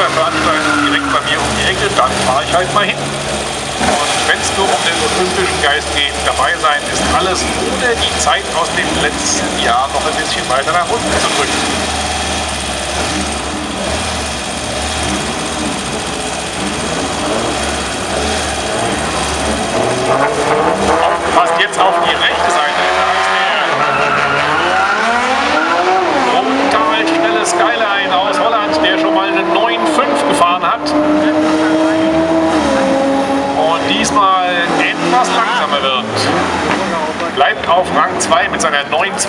Fußballveranstaltung direkt bei mir um die Ecke, dann fahre ich halt mal hin. Und wenn es nur um den olympischen Geist geht, dabei sein ist alles, ohne die Zeit aus dem letzten Jahr noch ein bisschen weiter nach unten zu drücken. Passt jetzt auf die rechte 9.5 gefahren hat. Und diesmal etwas langsamer wird. Bleibt auf Rang 2 mit seiner 9.2.